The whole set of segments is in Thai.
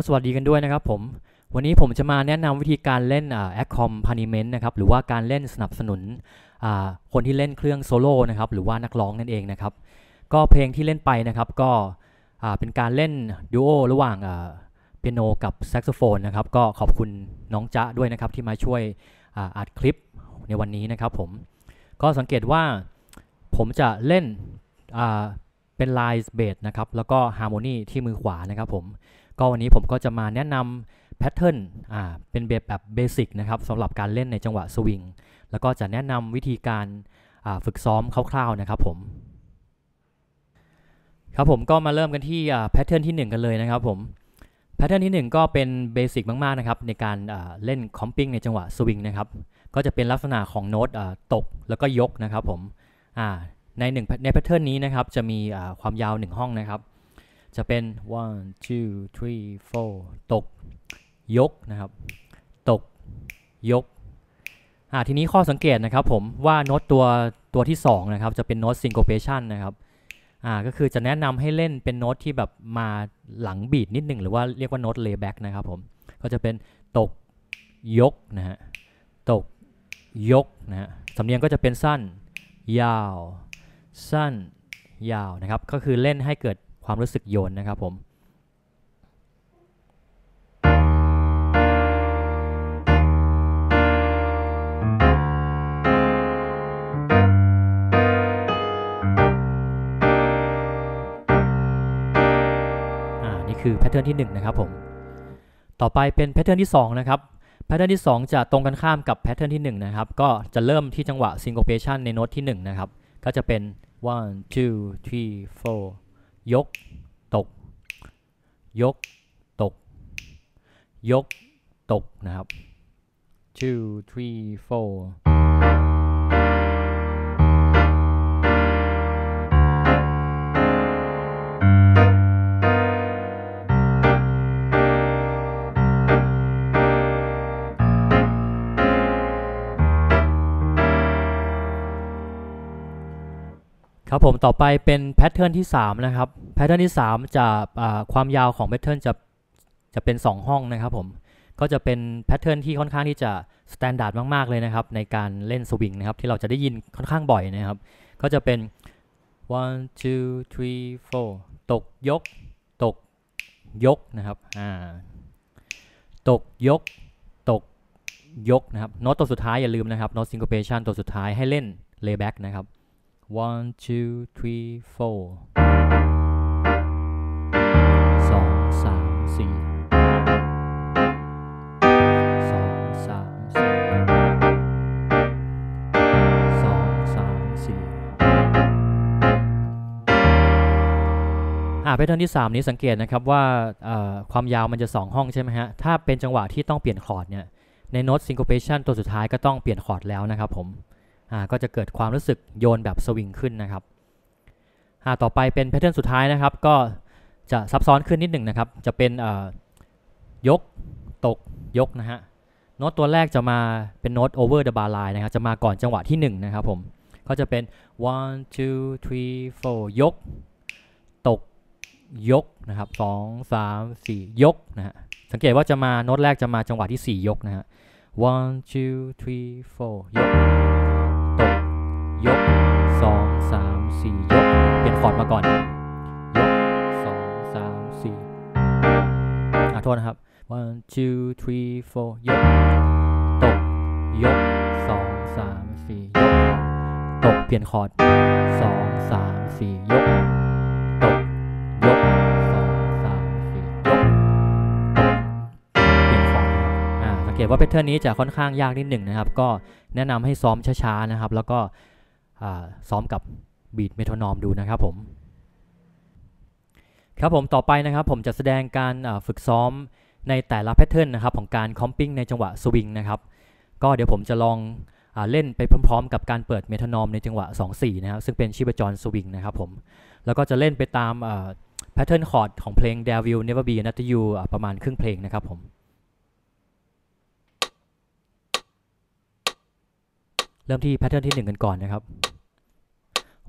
ครับสวัสดีกันด้วยนะครับผม วันนี้ผมจะมาแนะนำวิธีการเล่นแอ่า Accom Punishment นะครับหรือว่าการเล่นสนับสนุนคนที่เล่นเครื่องโซโล่นะครับหรือว่านักร้องนั่นเองนะครับก็เพลงที่เล่นไปนะครับก็เป็นการเล่นดูโอระหว่างเปียโนกับแซกโซโฟนนะครับก็ขอบคุณน้องจ๊ะด้วยนะครับที่มาช่วยอัดคลิปในวันนี้นะครับผมก็สังเกตว่าผมจะเล่นเป็น line bass นะครับแล้วก็ harmony ที่มือขวานะครับผม ก็วันนี้ผมก็จะมาแนะนำ pattern อ่าเป็นแบบแบบ basic นะครับสำหรับการเล่นในจังหวะสวิงแล้วก็จะแนะนำวิธีการฝึกซ้อมคร่าวๆนะครับผมครับผมก็มาเริ่มกันที่ pattern ที่ 1 กันเลยนะครับผม pattern ที่ 1 ก็เป็น basic มากๆนะครับในการเล่น comping ในจังหวะสวิงนะครับก็จะเป็นลักษณะของโน้ตตกแล้วก็ยกนะครับผมในหนึ่งในแพทเทิร์นนี้นะครับจะมีความยาว 1 ห้องนะครับ จะเป็น one two three four ตก ยกนะครับ ตก ยกอ่าทีนี้ข้อสังเกตนะครับผมว่าโน้ตตัวตัวที่2นะครับจะเป็นโน้ต syncopation นะครับอ่าก็คือจะแนะนำให้เล่นเป็นโน้ตที่แบบมาหลังบีดนิดหนึ่งหรือว่าเรียกว่าโน้ต layback นะครับผมก็จะเป็นตกยกนะฮะตกยกนะฮะสำเนียงก็จะเป็นสั้น ยาว สั้น ยาวนะครับ ก็คือเล่นให้เกิด ความรู้สึกโยนนะครับผมอ่านี่คือ pattern ที่1นะครับผม ต่อไปเป็น pattern ที่2นะครับ pattern ที่ 2 จะตรงกันข้ามกับ pattern ที่1นะครับ ก็จะเริ่มที่จังหวะ syncopation ในโน้ตที่ 1 นะครับ ก็จะเป็น one two three four ยก ตก ยก ตก ยก ตกนะครับ two three four ครับผมต่อไปเป็น pattern ที่ 3 นะครับ pattern ที่ 3 จะความยาวของ pattern จะจะเป็น 2 ห้องนะครับผมก็จะเป็น pattern ที่ค่อนข้างที่จะ standard มาก ๆ เลยนะครับ ในการเล่นสวิงนะครับ ที่เราจะได้ยินค่อนข้างบ่อยนะครับ ก็จะเป็น one two three four ตกยก ตกยกนะครับอ่าตกยก ตกยกนะครับโน้ตตัวสุดท้ายอย่าลืมนะครับโน้ต syncopation ตัวสุดท้ายให้เล่น layback นะครับ one two three four สองสามสี่สองสามสี่สองสามสี่อ่าแพทเทิร์นที่3นี้สังเกตนะครับว่าเอ่อความยาวมันจะ2ห้องใช่ไหมฮะ ถ้าเป็นจังหวะที่ต้องเปลี่ยนคอร์ดเนี่ย ในโน้ต syncopation ตัวสุดท้ายก็ต้องเปลี่ยนคอร์ดแล้วนะครับผม ก็จะเกิดความรู้สึกโยนแบบสวิงขึ้นนะครับต่อไปเป็น pattern สุดท้ายนะครับ ก็จะซับซ้อนขึ้นนิดหนึ่งนะครับ จะเป็นยกตกยกนะฮะโน้ตตัวแรกจะมาเป็นโน้ต over the bar line นะครับ จะมาก่อนจังหวะที่ 1 นะครับผม ก็จะเป็น one two three four ยก ตกยกนะครับสองสามสี่ยกนะฮะ สังเกตว่าจะมาโน้ตแรกจะมาจังหวะที่ 4 ยกนะฮะ one two three four ยก ยกสองสามสี่ยก เปลี่ยนคอร์ดมาก่อน ยกสองสามสี่อะโทษนะครับ one two three four ยก ตก ยกสองสามสี่ยก ตก เปลี่ยนคอร์ดสองสามสี่ยก ตก ยกสองสามสี่ยก ตก เปลี่ยนคอร์ดนะครับอ่าสังเกตว่า pattern นี้จะค่อนข้างยากนิดหนึ่งนะครับ ก็แนะนำให้ซ้อมช้าๆนะครับ แล้วก็ ซ้อมกับ beat metronome ดูนะครับผมครับผมต่อไปนะครับผมจะแสดงการฝึกซ้อมในแต่ละ pattern นะครับของการ comping ในจังหวะสวิงนะครับก็เดี๋ยวผมจะลองอเล่นไปพร้อมๆ กับการเปิด metronome ในจังหวะ 2-4 นะครับซึ่งเป็นชีพจรสวิงนะครับผมแล้วก็จะเล่นไปตาม pattern คอร์ดของเพลง There Will Never Be Another You ประมาณครึ่งเพลงนะครับผมเริ่มที่ pattern ที่ 1 กันก่อนนะครับ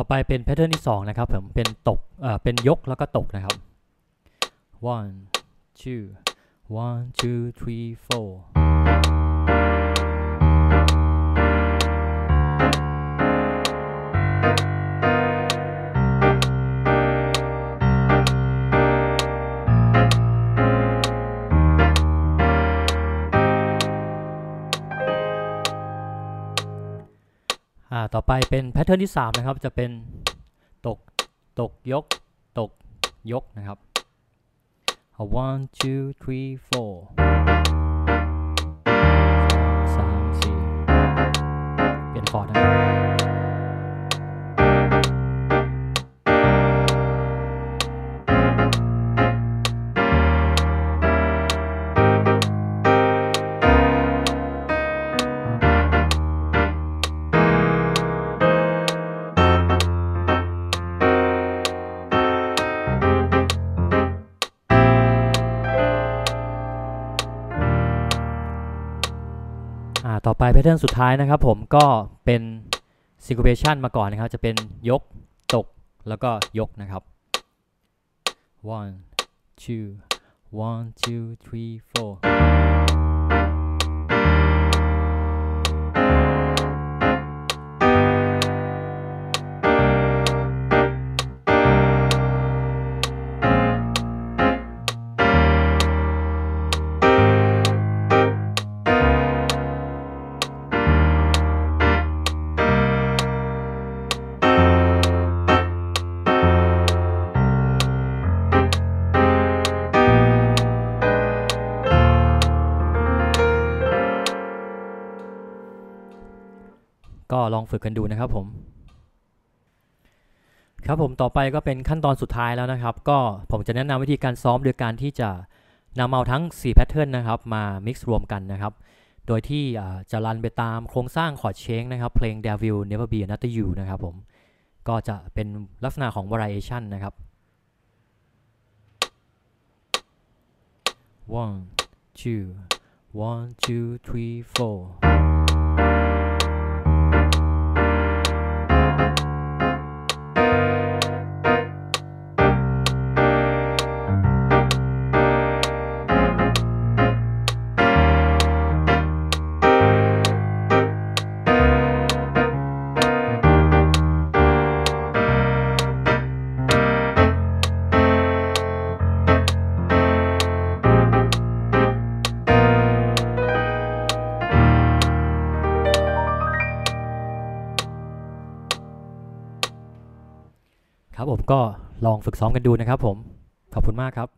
ต่อไปเป็นแพทเทิร์นที่สองนะครับผมเป็นตกเอ่อเป็นยกแล้วก็ตกนะครับ one two one two three four ไปเป็นแพทเทิร์นที่ 3 นะครับ จะเป็นตก ตกยก ตกยกนะครับ one two three four ต่อไปแพทเทิร์นสุดท้ายนะครับผมก็เป็น syncopation มาก่อนนะครับ จะเป็นยกตกแล้วก็ยกนะครับ one two one two three four ก็ลองฝึกกันดูนะครับผม ครับผมต่อไปก็เป็นขั้นตอนสุดท้ายแล้วนะครับ ก็ผมจะแนะนำวิธีการซ้อมโดยการที่จะนำเอาทั้ง4แพทเทิร์นนะครับมา mix รวมกันนะครับ โดยที่จะรันไปตามโครงสร้างคอร์ดเชงนะครับ เพลง Devil Never Be Another You นะครับผมก็จะเป็นลักษณะของ variation นะครับ one two one two three four ก็ลองฝึกซ้อมกันดูนะครับผม ขอบคุณมากครับ